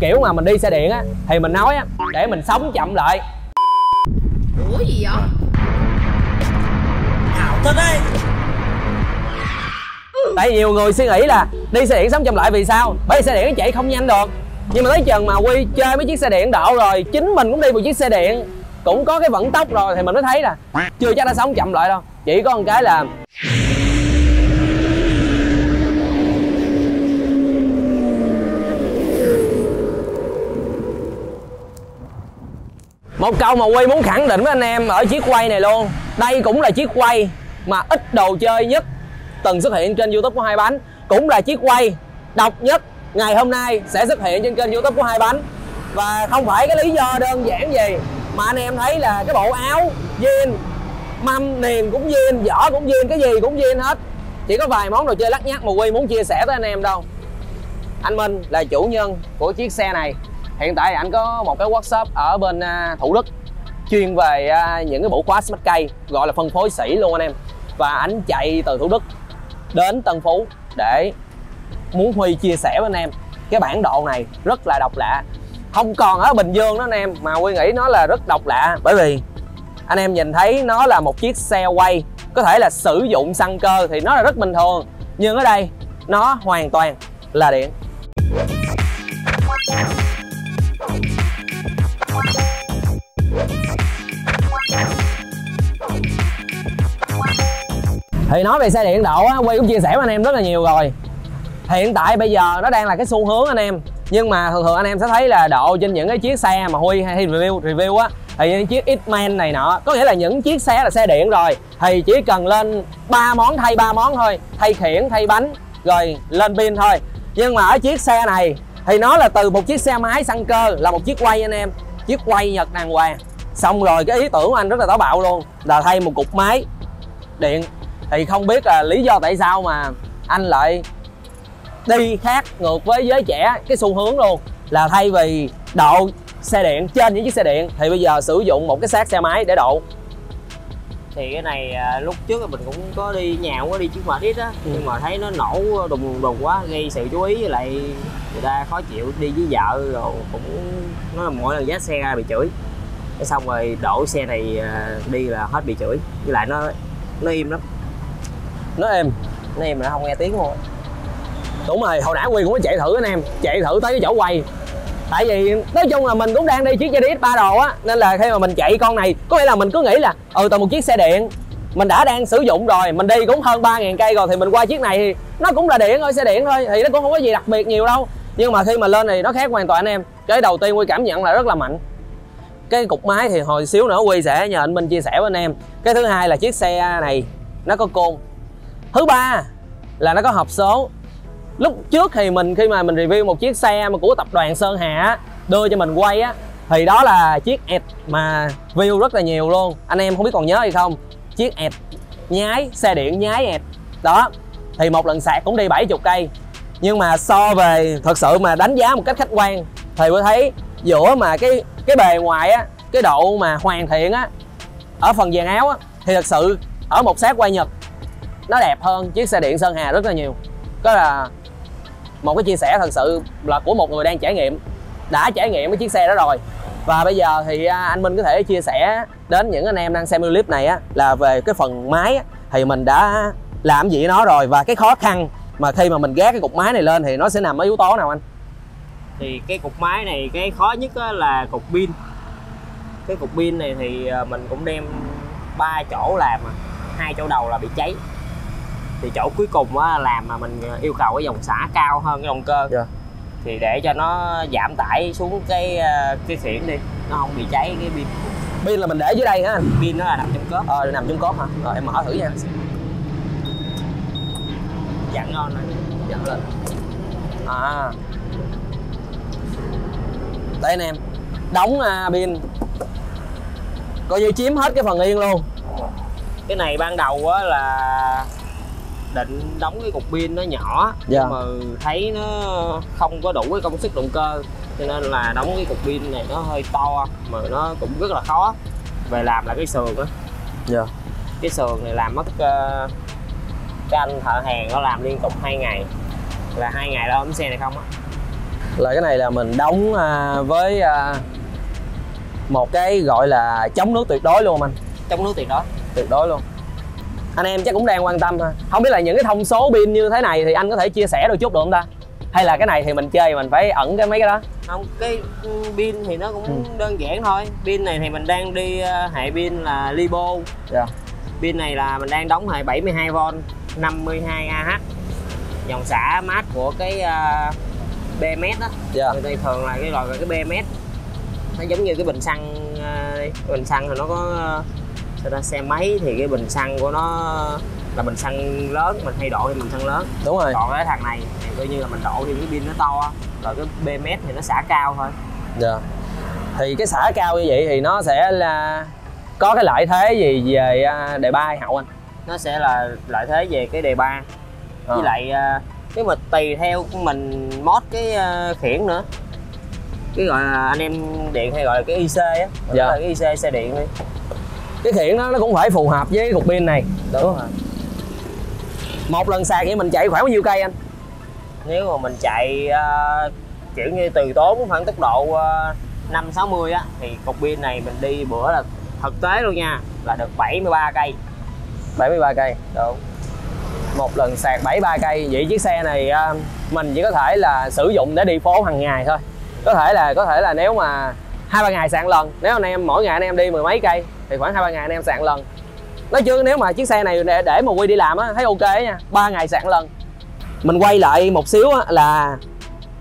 kiểu mà mình đi xe điện á thì mình nói á để mình sống chậm lại. Ủa gì vậy? Ảo thật đấy. Tại nhiều người suy nghĩ là đi xe điện sống chậm lại vì sao? Bởi vì xe điện nó chạy không nhanh được. Nhưng mà tới chừng mà quy chơi mấy chiếc xe điện độ rồi chính mình cũng đi một chiếc xe điện cũng có cái vận tốc rồi thì mình mới thấy là chưa chắc đã sống chậm lại đâu. Chỉ có một cái là một câu mà Quy muốn khẳng định với anh em ở chiếc quay này luôn. Đây cũng là chiếc quay mà ít đồ chơi nhất từng xuất hiện trên youtube của hai bánh. Cũng là chiếc quay độc nhất ngày hôm nay sẽ xuất hiện trên kênh youtube của hai bánh. Và không phải cái lý do đơn giản gì, mà anh em thấy là cái bộ áo, jean, mâm niềm cũng jean, vỏ cũng jean, cái gì cũng jean hết. Chỉ có vài món đồ chơi lắc nhắc mà quy muốn chia sẻ tới anh em đâu. Anh Minh là chủ nhân của chiếc xe này hiện tại anh có một cái workshop ở bên à, Thủ Đức, chuyên về à, những cái bộ khóa smart cây gọi là phân phối sĩ luôn anh em. Và anh chạy từ Thủ Đức đến Tân Phú để muốn Huy chia sẻ với anh em. Cái bản đồ này rất là độc lạ. Không còn ở Bình Dương đó anh em, mà Huy nghĩ nó là rất độc lạ. Bởi vì anh em nhìn thấy nó là một chiếc xe quay, có thể là sử dụng xăng cơ thì nó là rất bình thường. Nhưng ở đây, nó hoàn toàn là điện. Thì nói về xe điện độ á quy cũng chia sẻ với anh em rất là nhiều rồi. Hiện tại bây giờ nó đang là cái xu hướng anh em. Nhưng mà thường thường anh em sẽ thấy là độ trên những cái chiếc xe mà huy hay review review á, thì những chiếc X-Man này nọ, có nghĩa là những chiếc xe là xe điện rồi, thì chỉ cần lên ba món thay ba món thôi, thay khiển, thay bánh, rồi lên pin thôi. Nhưng mà ở chiếc xe này, thì nó là từ một chiếc xe máy xăng cơ, là một chiếc quay anh em, chiếc quay nhật đàng hoàng. Xong rồi cái ý tưởng của anh rất là táo bạo luôn, là thay một cục máy điện thì không biết là lý do tại sao mà anh lại đi khác ngược với giới trẻ. Cái xu hướng luôn là thay vì độ xe điện trên những chiếc xe điện thì bây giờ sử dụng một cái xác xe máy để độ thì cái này à, lúc trước mình cũng có đi nhà cũng có đi chiếc mệt ít á Ừ. nhưng mà thấy nó nổ đùng đùng đùng quá gây sự chú ý với lại người ta khó chịu đi với vợ rồi cũng nó là mỗi lần dắt xe ra bị chửi. Xong rồi đổ xe này à, đi là hết bị chửi với lại nó nó im lắm nó êm. Nó im là không nghe tiếng luôn đúng rồi hồi nãy quy cũng có chạy thử anh em. Chạy thử tới cái chỗ quay. Tại vì nói chung là mình cũng đang đi chiếc GTX 3 đồ á nên là khi mà mình chạy con này có nghĩa là mình cứ nghĩ là ừ từ một chiếc xe điện. Mình đã đang sử dụng rồi mình đi cũng hơn 3.000 cây rồi thì mình qua chiếc này thì nó cũng là điện thôi xe điện thôi thì nó cũng không có gì đặc biệt nhiều đâu. Nhưng mà khi mà lên thì nó khác hoàn toàn anh em. Cái đầu tiên quy cảm nhận là rất là mạnh. Cái cục máy thì hồi xíu nữa quy sẽ nhờ anh Minh chia sẻ với anh em. Cái thứ hai là chiếc xe này nó có côn thứ ba là nó có hộp số. Lúc trước thì mình, khi mà mình review một chiếc xe mà của tập đoàn Sơn Hà đưa cho mình quay á, thì đó là chiếc ẹt mà view rất là nhiều luôn. Anh em không biết còn nhớ hay không? Chiếc ẹt nhái, xe điện nhái ẹt. Đó, thì một lần sạc cũng đi 70 cây. Nhưng mà so về, thật sự mà đánh giá một cách khách quan, thì tôi thấy giữa mà cái cái bề ngoài á, cái độ mà hoàn thiện á, ở phần dàn áo á, thì thật sự ở một sát quay nhật nó đẹp hơn chiếc xe điện Sơn Hà rất là nhiều. Có là một cái chia sẻ thật sự là của một người đang trải nghiệm đã trải nghiệm cái chiếc xe đó rồi. Và bây giờ thì à, anh Minh có thể chia sẻ đến những anh em đang xem clip này á là về cái phần máy á, thì mình đã làm gì nó rồi và cái khó khăn mà khi mà mình gác cái cục máy này lên thì nó sẽ nằm ở yếu tố nào anh? Thì cái cục máy này cái khó nhất là cục pin. Cái cục pin này thì à, mình cũng đem ba chỗ làm à hai chỗ đầu là bị cháy thì chỗ cuối cùng á làm mà mình yêu cầu cái dòng xả cao hơn cái động cơ. Dạ. thì để cho nó giảm tải xuống cái à, cái khiển đi nó không bị cháy cái pin. Pin là mình để dưới đây hả anh pin nó là nằm trong cốp. Ờ nằm trong cốp hả? Rồi em mở thử nha. Dặn ngon này dặn lên à. Đây anh em. Đóng à, pin. Coi như chiếm hết cái phần yên luôn. Cái này ban đầu á là định đóng cái cục pin nó nhỏ Dạ. nhưng mà thấy nó không có đủ cái công suất động cơ cho nên là đóng cái cục pin này nó hơi to mà nó cũng rất là khó. Về làm là cái sườn á. Dạ. Cái sườn này làm mất ờ, cái anh thợ hàng nó làm liên tục hai ngày. Là hai ngày đó ấm xe này không á. Là cái này là mình đóng à, với à, một cái gọi là chống nước tuyệt đối luôn anh? Trong nước tuyệt đối. Tuyệt đối luôn anh em chắc cũng đang quan tâm ha không biết là những cái thông số pin như thế này thì anh có thể chia sẻ đôi chút được không ta? Hay là cái này thì mình chơi mình phải ẩn cái mấy cái đó? Không cái ừ, pin thì nó cũng Ừ. đơn giản thôi. Pin này thì mình đang đi ờ, hệ pin là libo. Dạ. Pin này là mình đang đóng hệ 72V 52Ah dòng xả mát của cái uh, BMS đó dạ. Người ta thường là cái loại cái BMS nó giống như cái bình xăng ờ. Cái bình xăng thì nó có ờ, sao ta xe máy thì cái bình xăng của nó là bình xăng lớn mình hay độ thì bình xăng lớn. Đúng rồi. Còn cái thằng này thì coi như là mình độ thì cái pin nó to rồi cái BMS thì nó xả cao thôi. Dạ. Thì cái xả cao như vậy thì nó sẽ là có cái lợi thế gì về à, đề ba hay hậu anh? Nó sẽ là lợi thế về cái đề ba. Ờ. với lại nếu mà tùy theo mình mod cái ờ, khiển nữa. Cái gọi là anh em điện hay gọi là cái IC á. Dạ. là cái IC xe điện đi cái khiển nó nó cũng phải phù hợp với cục pin này. Đúng rồi. Một lần sạc vậy mình chạy khoảng bao nhiêu cây anh? Nếu mà mình chạy ờ, kiểu như từ tốn khoảng tốc độ uh, 5 60 á thì cục pin này mình đi bữa là thực tế luôn nha là được 73 cây. 73 cây. Đúng. Một lần sạc 73 cây vậy chiếc xe này à, mình chỉ có thể là sử dụng để đi phố hàng ngày thôi. Có thể là có thể là nếu mà hai ba ngày sạc lần nếu anh em mỗi ngày anh em đi mười mấy cây thì khoảng hai ba ngày anh em sạc lần. Nói chứ nếu mà chiếc xe này để, để mà quy đi làm á thấy ok nha ba ngày sạc lần. Mình quay lại một xíu á là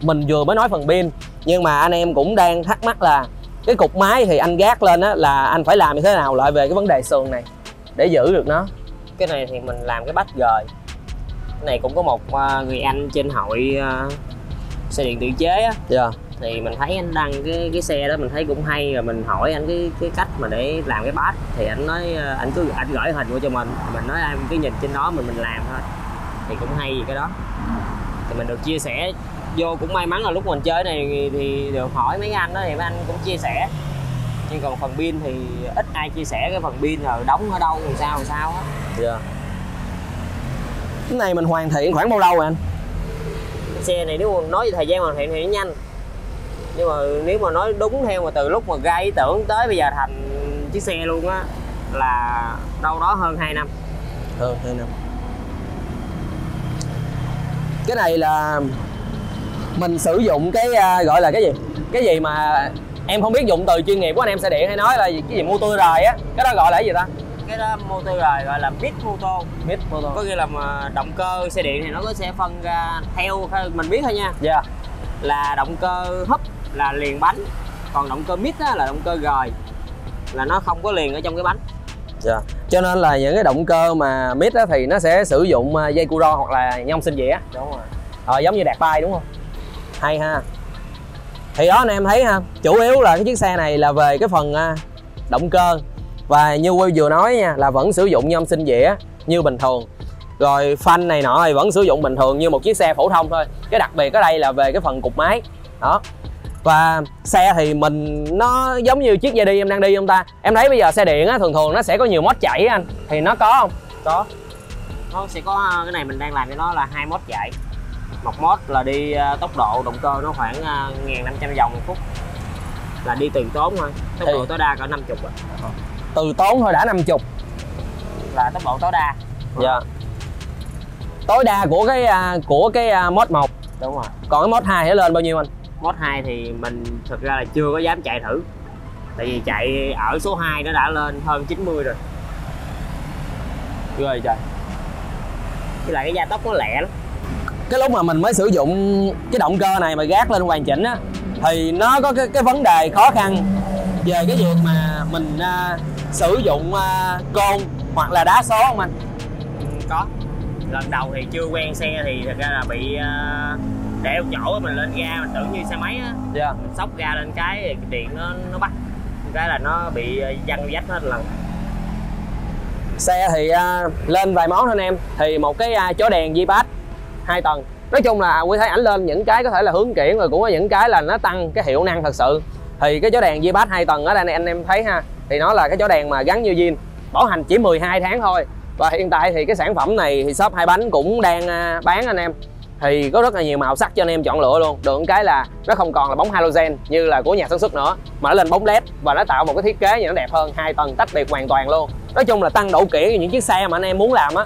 mình vừa mới nói phần pin nhưng mà anh em cũng đang thắc mắc là cái cục máy thì anh gác lên á là anh phải làm như thế nào lại về cái vấn đề sườn này để giữ được nó. Cái này thì mình làm cái bách gời cái này cũng có một ờ, người anh trên hội ờ, xe điện tự chế á. Dạ thì mình thấy anh đăng cái cái xe đó mình thấy cũng hay rồi mình hỏi anh cái cái cách mà để làm cái bát. Thì anh nói ờ, anh cứ anh gửi hình qua cho mình mình nói em cứ nhìn trên đó mình mình làm thôi. Thì cũng hay gì cái đó. Thì mình được chia sẻ. Vô cũng may mắn là lúc mình chơi này thì được hỏi mấy anh đó thì mấy anh cũng chia sẻ. Nhưng còn phần pin thì ít ai chia sẻ cái phần pin rồi đóng ở đâu làm sao làm sao á. Dạ. Cái này mình hoàn thiện khoảng bao lâu rồi anh? xe này nếu mà nói về thời gian hoàn thiện thì nó nhanh nhưng mà nếu mà nói đúng theo mà từ lúc mà ra ý tưởng tới bây giờ thành chiếc xe luôn á là đâu đó hơn 2 năm Hơn 2 năm. Cái này là mình sử dụng cái à, gọi là cái gì? Cái gì mà em không biết dụng từ chuyên nghiệp của anh em xe điện hay nói là gì cái gì motor rời á. Cái đó gọi là cái gì ta? cái đó motor rồi gọi là mid motor Mid motor. có nghĩa là mà động cơ xe điện thì nó có sẽ phân ra theo mình biết thôi nha Dạ. là động cơ hấp là liền bánh còn động cơ mid á, là động cơ gời là nó không có liền ở trong cái bánh Dạ. Cho nên là những cái động cơ mà mid á thì nó sẽ sử dụng à, dây cu ro hoặc là nhông sinh dĩa. đúng rồi Ờ, giống như đạt bay đúng không? Hay ha. Thì đó anh em thấy ha, chủ yếu là cái chiếc xe này là về cái phần à, động cơ và như Will vừa nói nha là vẫn sử dụng nhôm sinh dĩa như bình thường. Rồi phanh này nọ thì vẫn sử dụng bình thường như một chiếc xe phổ thông thôi. Cái đặc biệt ở đây là về cái phần cục máy. Đó. Và xe thì mình nó giống như chiếc Yeti em đang đi không ta? Em thấy bây giờ xe điện á thường thường nó sẽ có nhiều mod chạy anh. Thì nó có không? có nó sẽ có cái này mình đang làm cho nó là hai mod chạy một mod là đi ờ, tốc độ động cơ nó khoảng ờ, 1.500 vòng một phút là đi từ tốn thôi tốc Thì- độ tối đa cỡ 50 rồi Từ tốn thôi đã 50 là tốc độ tối đa Dạ. Tối đa của cái à, của cái à, mod 1, đúng rồi còn cái mod 2 sẽ lên bao nhiêu anh? Mod 2 thì mình thực ra là chưa có dám chạy thử. Tại vì chạy ở số 2 nó đã lên hơn 90 rồi. Ghê trời với lại cái gia tốc nó lẹ lắm. Cái lúc mà mình mới sử dụng cái động cơ này mà gác lên hoàn chỉnh á thì nó có cái cái vấn đề khó khăn về cái việc mà mình à, sử dụng à, côn hoặc là đá số không anh? Ừ, có. Lần đầu thì chưa quen xe thì thật ra là bị ờ, để chỗ mình lên ga mình tưởng như xe máy á Dạ. mình sóc ga lên cái thì cái điện nó nó bắt cái là nó bị ờ, văng vách hết lần Xe thì à, lên vài món thôi anh em. Thì một cái à, chó đèn Zipat hai tầng. Nói chung là quý thấy ảnh lên những cái có thể là hướng kiển rồi cũng có những cái là nó tăng cái hiệu năng thật sự. Thì cái chó đèn Zipat hai tầng ở đây này anh em thấy ha. Thì nó là cái chó đèn mà gắn như zin. Bảo hành chỉ 12 tháng thôi. Và hiện tại thì cái sản phẩm này thì shop hai bánh cũng đang à, bán anh em thì có rất là nhiều màu sắc cho anh em chọn lựa luôn. Được cái là nó không còn là bóng halogen như là của nhà sản xuất nữa mà nó lên bóng led và nó tạo một cái thiết kế nhìn nó đẹp hơn hai tầng tách biệt hoàn toàn luôn. Nói chung là tăng độ kỹ những chiếc xe mà anh em muốn làm á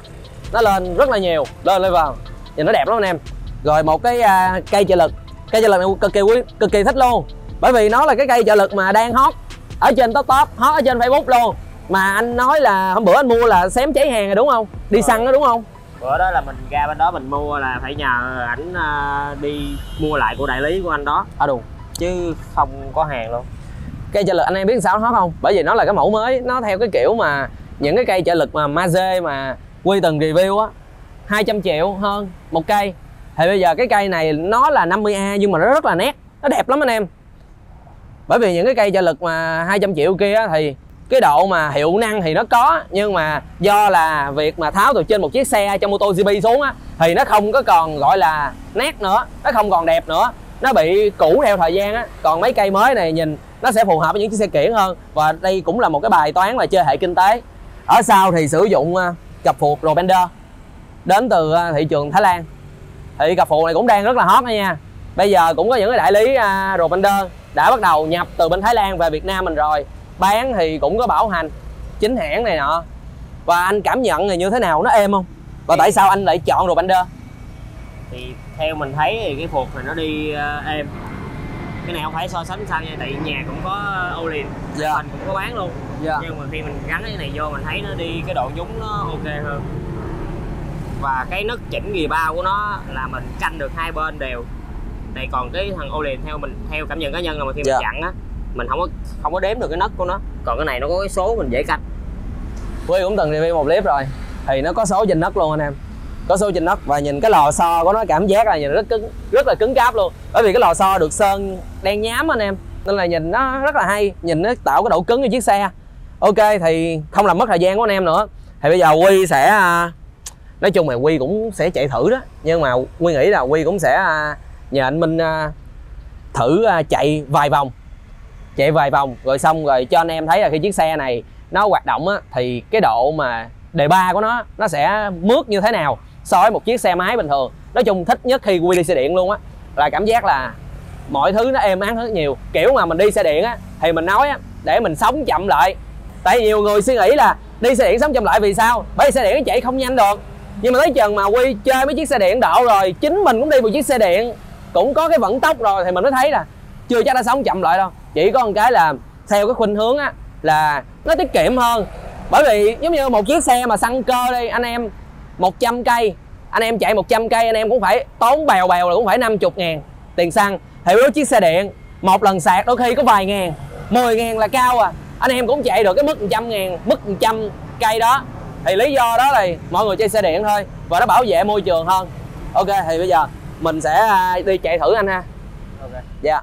nó lên rất là nhiều lên lên vào nhìn nó đẹp lắm anh em. Rồi một cái uh, cây trợ lực. Cây trợ lực này cực kỳ quý cực kỳ thích luôn. Bởi vì nó là cái cây trợ lực mà đang hot ở trên top top hot ở trên facebook luôn. Mà anh nói là hôm bữa anh mua là xém cháy hàng rồi đúng không? Đi xăng đó đúng không? Bữa đó là mình ra bên đó mình mua là phải nhờ ảnh à, đi mua lại của đại lý của anh đó. À đúng chứ không có hàng luôn. Cây trợ lực anh em biết sao nó hot không? Bởi vì nó là cái mẫu mới nó theo cái kiểu mà những cái cây trợ lực mà Maze mà quy từng review á 200 triệu hơn một cây. Thì bây giờ cái cây này nó là 50A nhưng mà nó rất là nét nó đẹp lắm anh em. Bởi vì những cái cây trợ lực mà 200 triệu kia thì cái độ mà hiệu năng thì nó có nhưng mà do là việc mà tháo từ trên một chiếc xe trong MotoGP xuống á thì nó không có còn gọi là nét nữa nó không còn đẹp nữa. Nó bị cũ theo thời gian á còn mấy cây mới này nhìn nó sẽ phù hợp với những chiếc xe kiển hơn. Và đây cũng là một cái bài toán là chơi hệ kinh tế. Ở sau thì sử dụng à, cặp phuộc Robender đến từ à, thị trường Thái Lan. Thì cặp phụ này cũng đang rất là hot đó nha. Bây giờ cũng có những cái đại lý à, uh, Robender đã bắt đầu nhập từ bên Thái Lan về Việt Nam mình rồi bán thì cũng có bảo hành chính hãng này nọ. Và anh cảm nhận thì như thế nào? Nó êm không? Và tại sao anh lại chọn Robender thì theo mình thấy thì cái phục này nó đi uh, êm. Cái này không phải so sánh sao nha tại nhà cũng có Olin Dạ. mình cũng có bán luôn. Dạ. Nhưng mà khi mình gắn cái này vô mình thấy nó đi cái độ nhúng nó ok hơn. Và cái nấc chỉnh ghi bao của nó là mình canh được hai bên đều. Này còn cái thằng Olin theo mình theo cảm nhận cá nhân là mà khi Dạ. mình chặn á mình không có không có đếm được cái nấc của nó. Còn cái này nó có cái số mình dễ canh. Quy cũng từng review một clip rồi, thì nó có số trên nấc luôn anh em. Có số trên nấc và nhìn cái lò xo của nó, cảm giác là nhìn rất cứng, rất là cứng cáp luôn. Bởi vì cái lò xo được sơn đen nhám anh em, nên là nhìn nó rất là hay, nhìn nó tạo cái độ cứng cho chiếc xe. Ok, thì không làm mất thời gian của anh em nữa. Thì bây giờ quy sẽ à, nói chung là quy cũng sẽ chạy thử đó. Nhưng mà quy nghĩ là quy cũng sẽ à, nhờ anh minh à, thử chạy vài vòng chạy vài vòng, rồi xong rồi cho anh em thấy là khi chiếc xe này nó hoạt động á, thì cái độ mà đề ba của nó nó sẽ mướt như thế nào so với một chiếc xe máy bình thường. Nói chung thích nhất khi quy đi xe điện luôn á, là cảm giác là mọi thứ nó êm ái rất nhiều. Kiểu mà mình đi xe điện á, thì mình nói á, để mình sống chậm lại. Tại nhiều người suy nghĩ là đi xe điện sống chậm lại vì sao? Bởi vì xe điện nó chạy không nhanh được. Nhưng mà tới chừng mà quy chơi mấy chiếc xe điện độ rồi, chính mình cũng đi một chiếc xe điện, cũng có cái vận tốc rồi, thì mình mới thấy là chưa chắc đã sống chậm lại đâu chỉ có một cái là theo cái khuynh hướng á là nó tiết kiệm hơn. Bởi vì giống như một chiếc xe mà xăng cơ đi anh em 100 cây anh em chạy 100 cây anh em cũng phải tốn bèo bèo là cũng phải 50 ngàn tiền xăng. Thì với chiếc xe điện một lần sạc đôi khi có vài ngàn 10 ngàn là cao à. Anh em cũng chạy được cái mức 100 ngàn mức 100 cây đó. Thì lý do đó là mọi người chơi xe điện thôi và nó bảo vệ môi trường hơn. Ok thì bây giờ mình sẽ à, đi chạy thử anh ha. Ok. Dạ